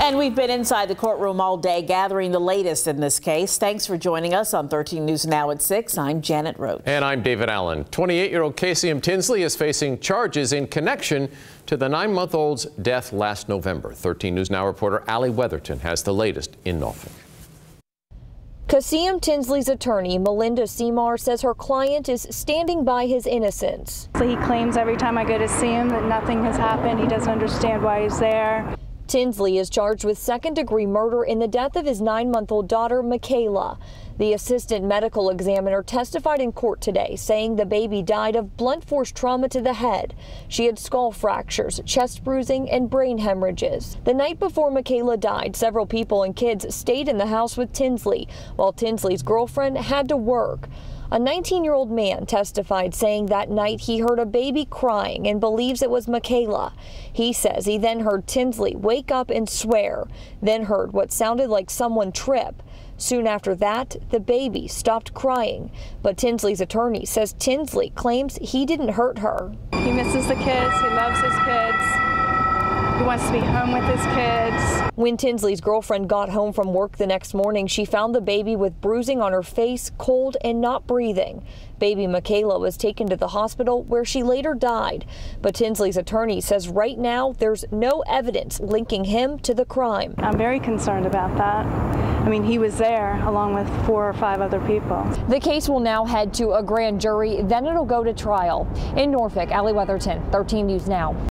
And we've been inside the courtroom all day gathering the latest in this case. Thanks for joining us on 13 News Now at 6. I'm Janet Rhodes. And I'm David Allen. 28 year old Kasiam Tinsley is facing charges in connection to the nine month old's death last November. 13 News Now reporter Allie Weatherton has the latest in Norfolk. Kasiam Tinsley's attorney, Melinda Seymour, says her client is standing by his innocence. He claims every time I go to see him that nothing has happened. He doesn't understand why he's there. Tinsley is charged with second degree murder in the death of his nine month old daughter, Michaela. The assistant medical examiner testified in court today, saying the baby died of blunt force trauma to the head. She had skull fractures, chest bruising, and brain hemorrhages. The night before Michaela died, several people and kids stayed in the house with Tinsley, while Tinsley's girlfriend had to work. A 19 year old man testified saying that night he heard a baby crying and believes it was Michaela. He says he then heard Tinsley wake up and swear, then heard what sounded like someone trip. Soon after that, the baby stopped crying. But Tinsley's attorney says Tinsley claims he didn't hurt her. He misses the kids, he loves his kids. He wants to be home with his kids. When Tinsley's girlfriend got home from work the next morning, she found the baby with bruising on her face, cold, and not breathing. Baby Michaela was taken to the hospital where she later died. But Tinsley's attorney says right now there's no evidence linking him to the crime. I'm very concerned about that. I mean, he was there along with four or five other people. The case will now head to a grand jury, then it'll go to trial. In Norfolk, Allie Weatherton, 13 News Now.